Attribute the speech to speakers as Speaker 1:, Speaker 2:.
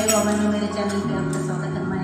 Speaker 1: नए हो तो मेरे चैनल पे आपका स्वागत है।